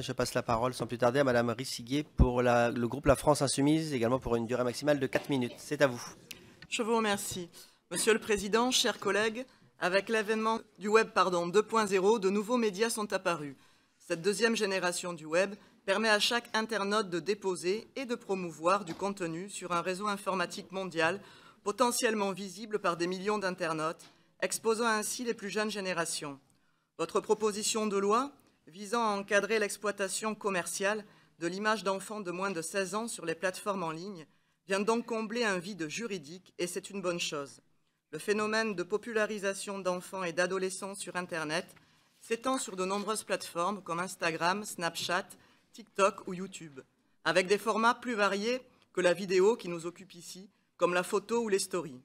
Je passe la parole sans plus tarder à Madame Rissiguet pour le groupe La France Insoumise, également pour une durée maximale de 4 minutes. C'est à vous. Je vous remercie. Monsieur le Président, chers collègues, avec l'avènement du Web 2.0, de nouveaux médias sont apparus. Cette deuxième génération du Web permet à chaque internaute de déposer et de promouvoir du contenu sur un réseau informatique mondial potentiellement visible par des millions d'internautes, exposant ainsi les plus jeunes générations. Votre proposition de loi visant à encadrer l'exploitation commerciale de l'image d'enfants de moins de 16 ans sur les plateformes en ligne vient donc combler un vide juridique et c'est une bonne chose. Le phénomène de popularisation d'enfants et d'adolescents sur Internet s'étend sur de nombreuses plateformes comme Instagram, Snapchat, TikTok ou YouTube, avec des formats plus variés que la vidéo qui nous occupe ici, comme la photo ou les stories.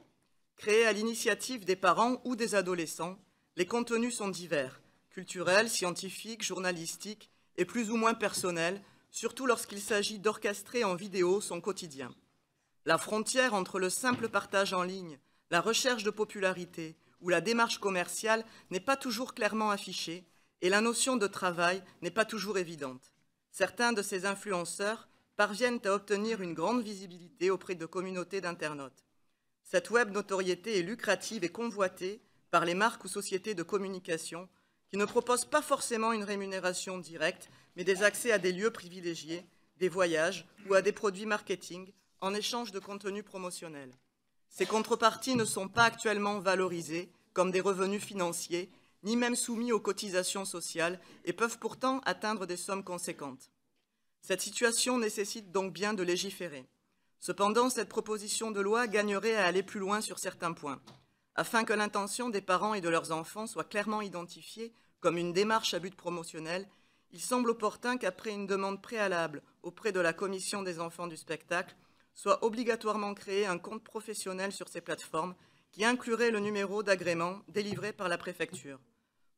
Créés à l'initiative des parents ou des adolescents, les contenus sont divers, culturels, scientifiques, journalistiques et plus ou moins personnels, surtout lorsqu'il s'agit d'orchestrer en vidéo son quotidien. La frontière entre le simple partage en ligne, la recherche de popularité ou la démarche commerciale n'est pas toujours clairement affichée et la notion de travail n'est pas toujours évidente. Certains de ces influenceurs parviennent à obtenir une grande visibilité auprès de communautés d'internautes. Cette web notoriété est lucrative et convoitée par les marques ou sociétés de communication qui ne proposent pas forcément une rémunération directe, mais des accès à des lieux privilégiés, des voyages ou à des produits marketing en échange de contenu promotionnel. Ces contreparties ne sont pas actuellement valorisées comme des revenus financiers ni même soumis aux cotisations sociales, et peuvent pourtant atteindre des sommes conséquentes. Cette situation nécessite donc bien de légiférer. Cependant, cette proposition de loi gagnerait à aller plus loin sur certains points. Afin que l'intention des parents et de leurs enfants soit clairement identifiée comme une démarche à but promotionnel, il semble opportun qu'après une demande préalable auprès de la Commission des enfants du spectacle, soit obligatoirement créé un compte professionnel sur ces plateformes qui inclurait le numéro d'agrément délivré par la préfecture.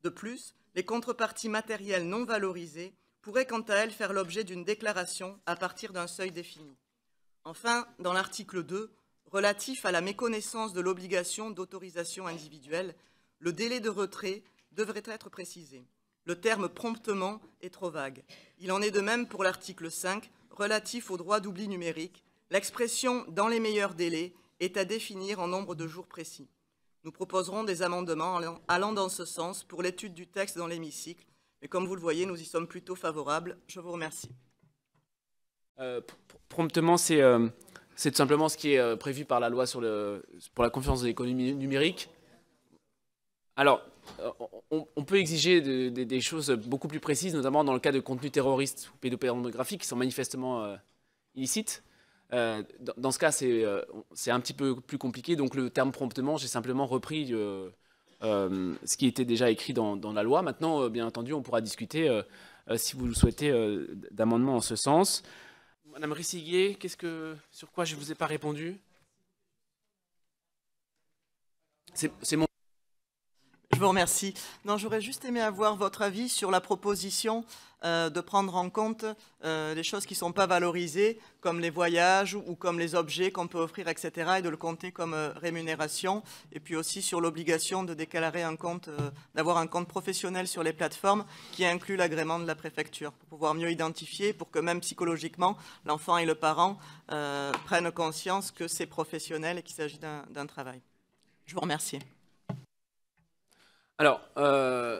De plus, les contreparties matérielles non valorisées pourraient quant à elles faire l'objet d'une déclaration à partir d'un seuil défini. Enfin, dans l'article 2, relatif à la méconnaissance de l'obligation d'autorisation individuelle, le délai de retrait devrait être précisé. Le terme promptement est trop vague. Il en est de même pour l'article 5, relatif au droit d'oubli numérique. L'expression « dans les meilleurs délais » est à définir en nombre de jours précis. Nous proposerons des amendements allant dans ce sens pour l'étude du texte dans l'hémicycle, mais comme vous le voyez, nous y sommes plutôt favorables. Je vous remercie. Euh, promptement, euh, c'est tout simplement ce qui est euh, prévu par la loi pour la confiance de l'économie numérique. Alors, on, peut exiger des choses beaucoup plus précises, notamment dans le cas de contenus terroristes ou pédopornographiques qui sont manifestement illicites. Euh, dans ce cas, euh, c'est un petit peu plus compliqué. Donc le terme promptement, j'ai simplement repris euh, ce qui était déjà écrit dans, la loi. Maintenant, bien entendu, on pourra discuter, si vous le souhaitez, d'amendements en ce sens. Madame Rissiguier, que, sur quoi je ne vous ai pas répondu? C'est mon vous remercie. Non, j'aurais juste aimé avoir votre avis sur la proposition euh, de prendre en compte euh, les choses qui ne sont pas valorisées, comme les voyages ou comme les objets qu'on peut offrir, etc., et de le compter comme euh, rémunération. Et puis aussi sur l'obligation de déclarer un compte, d'avoir un compte professionnel sur les plateformes qui inclut l'agrément de la préfecture, pour pouvoir mieux identifier, pour que même psychologiquement, l'enfant et le parent prennent conscience que c'est professionnel et qu'il s'agit d'un travail. Je vous remercie. Alors, euh,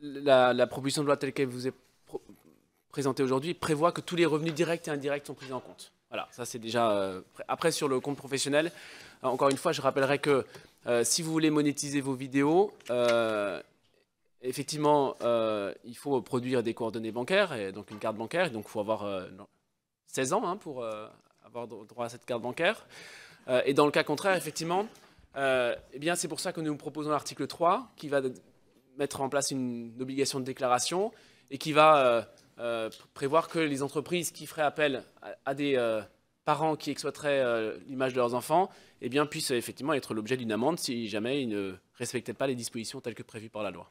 la, proposition de loi telle qu'elle vous est présentée aujourd'hui prévoit que tous les revenus directs et indirects sont pris en compte. Voilà, ça c'est déjà... Euh, après, sur le compte professionnel, euh, encore une fois, je rappellerai que si vous voulez monétiser vos vidéos, effectivement, il faut produire des coordonnées bancaires, et donc une carte bancaire, donc il faut avoir 16 ans hein, pour avoir droit à cette carte bancaire. et dans le cas contraire, effectivement, euh, eh bien, c'est pour ça que nous proposons l'article 3 qui va mettre en place une obligation de déclaration et qui va euh, euh, prévoir que les entreprises qui feraient appel à, des parents qui exploiteraient l'image de leurs enfants eh puissent effectivement être l'objet d'une amende si jamais ils ne respectaient pas les dispositions telles que prévues par la loi.